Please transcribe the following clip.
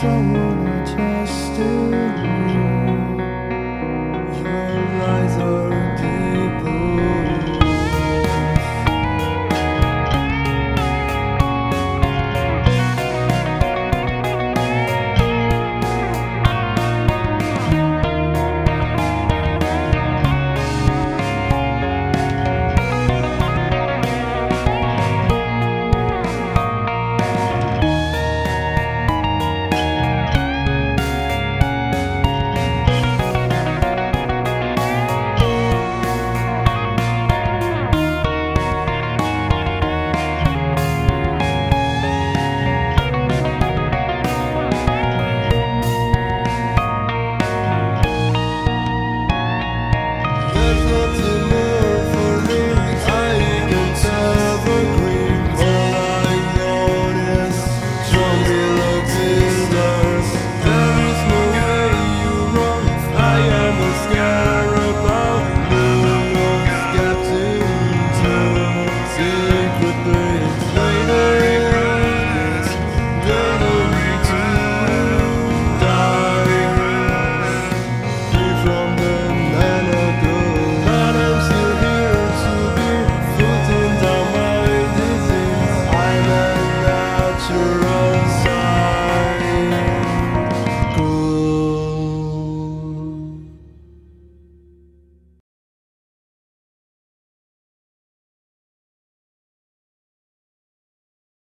so